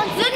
好吃